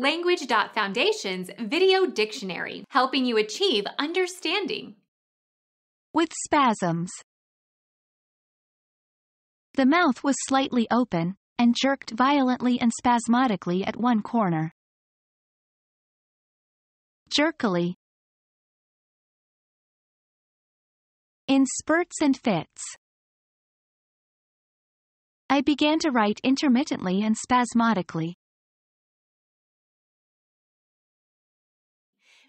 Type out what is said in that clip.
Language.Foundation's Video Dictionary, helping you achieve understanding. With spasms. The mouth was slightly open and jerked violently and spasmodically at one corner. Jerkily. In spurts and fits. I began to write intermittently and spasmodically.